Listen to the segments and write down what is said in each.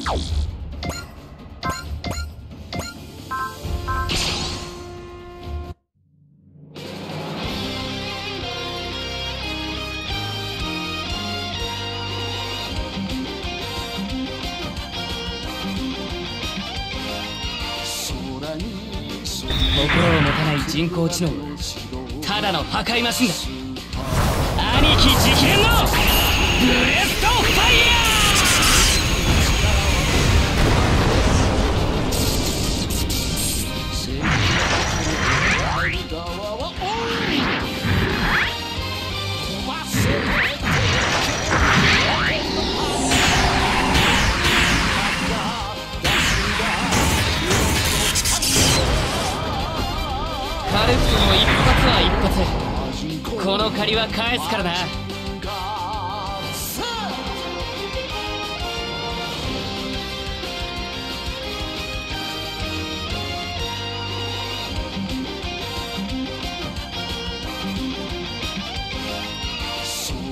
心を持たない人工知能。はただの破壊マシンだ。兄貴事件の！ブレス返すからな。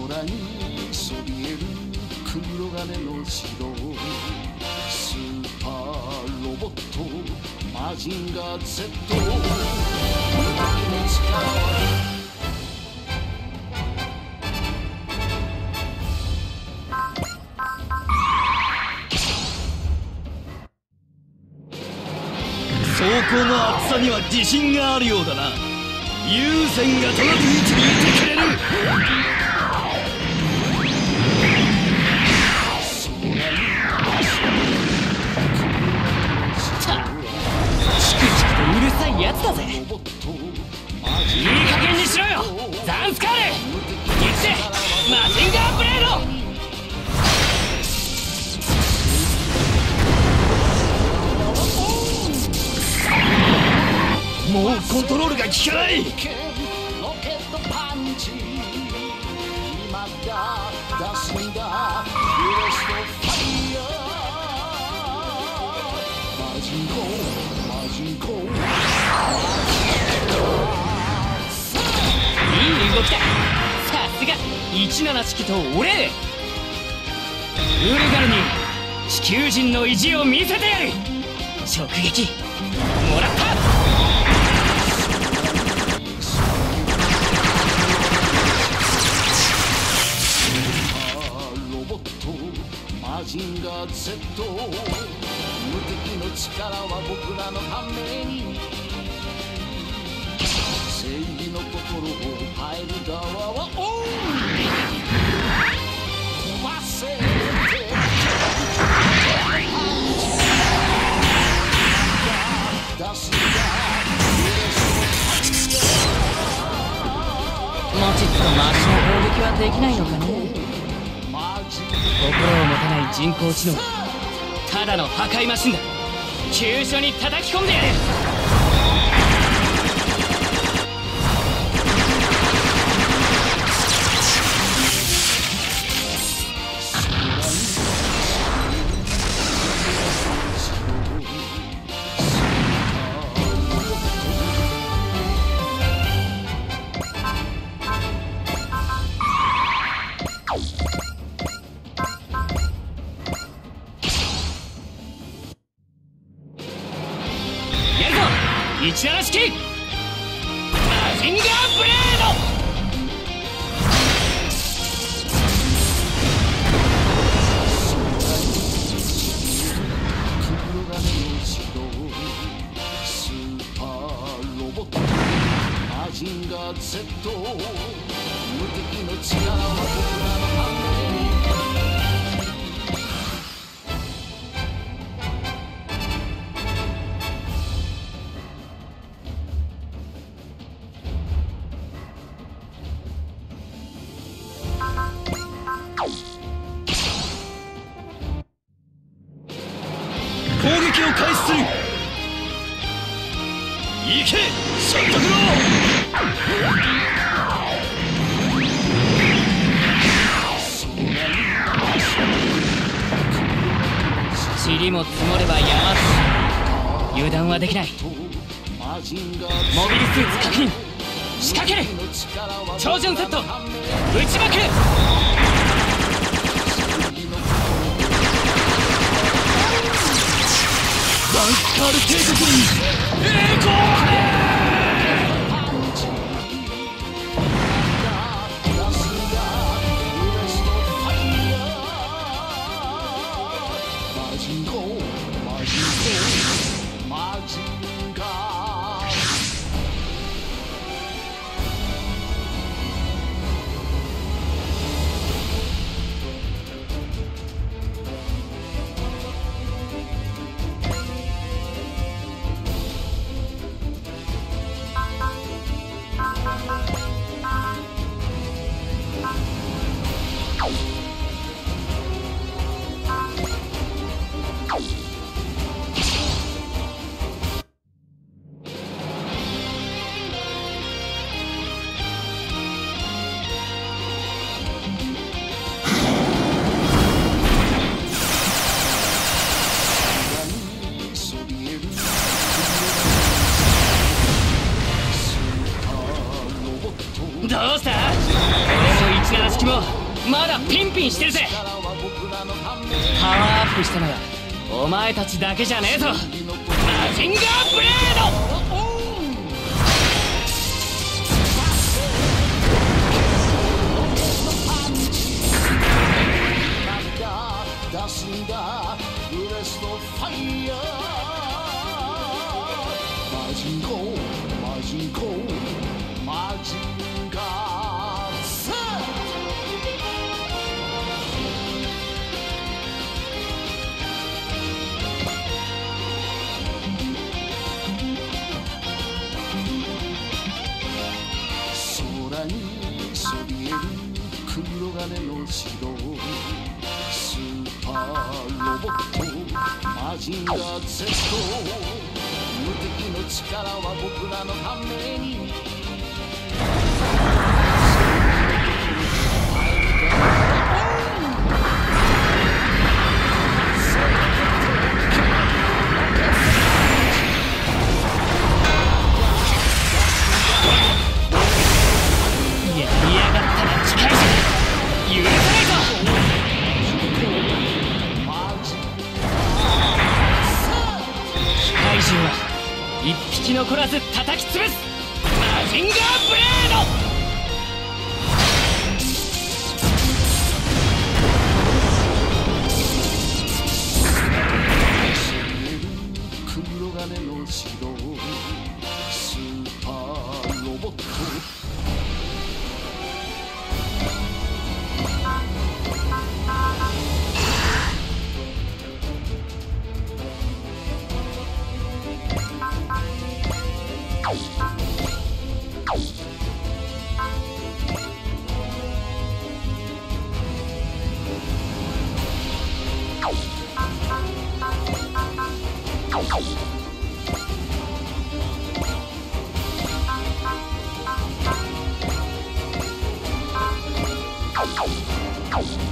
空にそびえる黒金の城。スーパーロボットマジンガー Z 走の厚さには自信があるようだな。優先が届く位置にいてくれる。チクチクとうるさいやつだぜ。いい加減にしろよ。ザンスカール。行ってマジンガーブレード。もうコントロールが効かない。ロケットパンチ今だ出すんだブレストファイヤーマジンコマジンコいい動きだ。さすが。17式と俺ウルガルに地球人の意地を見せてやる。直撃。もらった。マジンガー Z 無敵の力は僕らのために。正義の心を変える側はオン忘れて出すんだもちっとマシな攻撃はできないのかね心を持たない人工知能ただの破壊マシンだ。急所に叩き込んでやる撃を開始す。る行けシンタクロ塵も積もれば山。だ油断はできない。モビルスーツ確認。仕掛ける。超順セット。打ちまくるザンスカール帝国に栄光あどうした？俺の17式もまだピンピンしてるぜ。パワーアップしたのはお前たちだけじゃねえぞ。マジンガーブレー涙出すんだブレストファイヤーマジンコママジンガー Z 無敵の力は僕らのために。金の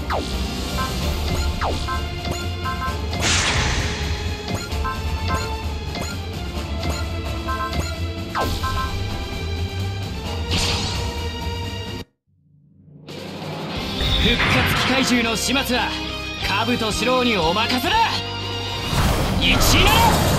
復活機械獣の始末は兜四郎にお任せだ。17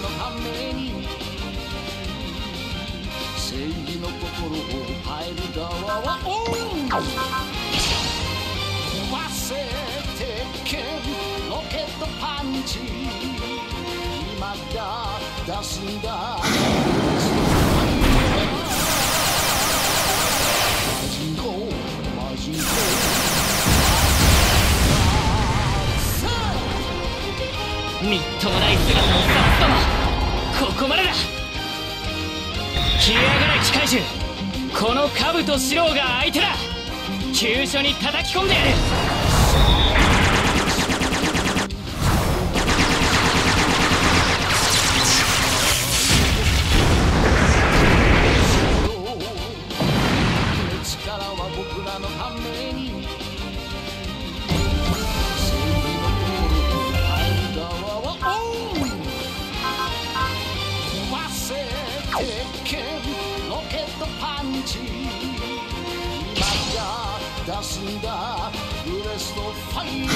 のために正義の心を変える側はオン飛ばせ鉄拳ロケットパンチ今だ出すんだ。みっともない姿をさすとも。ここまでだ消えやがれ機械獣この兜四郎が相手だ。急所に叩き込んでやる。出すんだ。レストファイヤ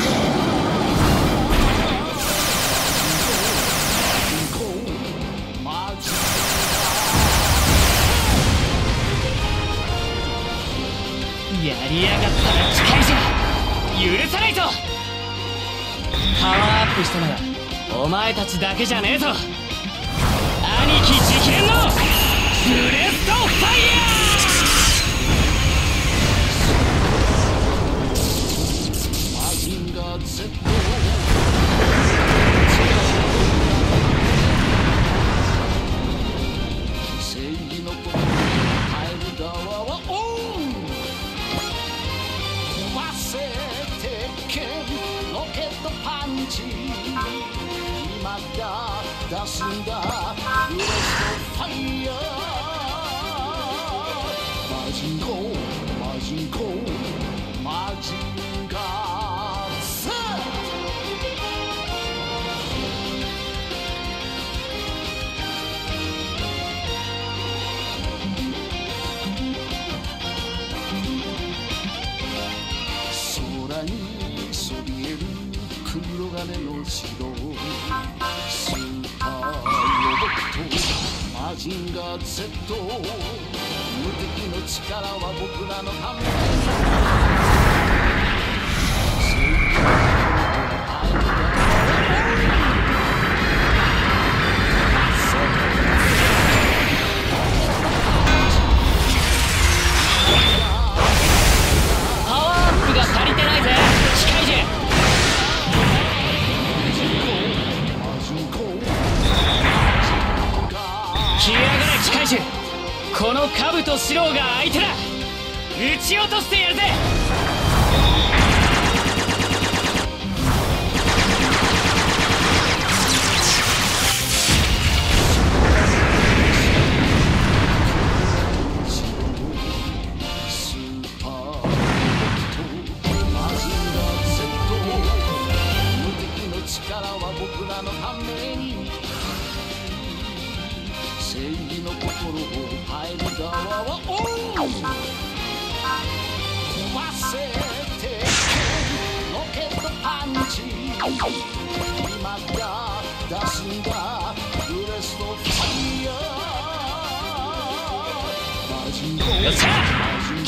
ーやりやがったら近い許さないぞ。パワーアップしたならお前たちだけじゃねえぞ。兄貴直伝のブレストファイヤー gods at war. の城。スーパーロボットマジンガー Z 無敵の力は僕らのため。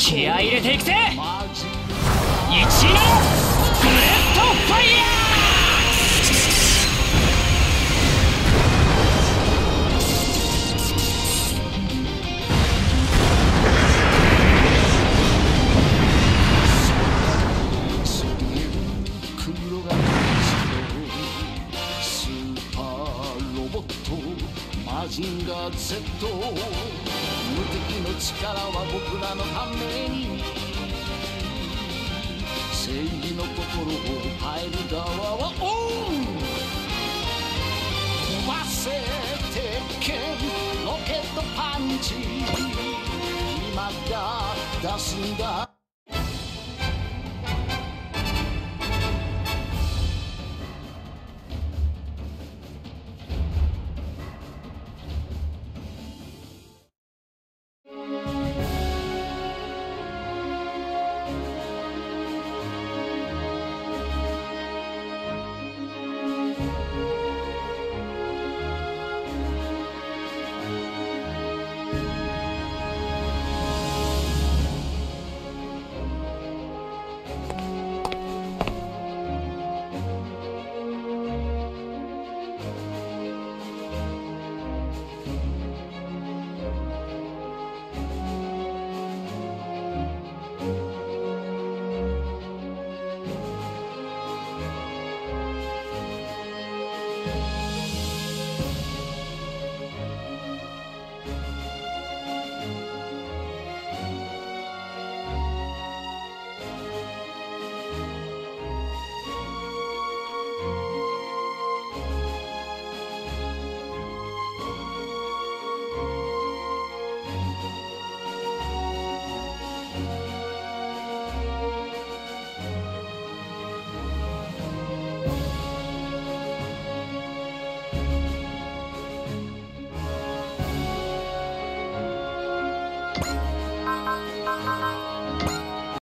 気合入れていくぜ。1年今だ出すんだ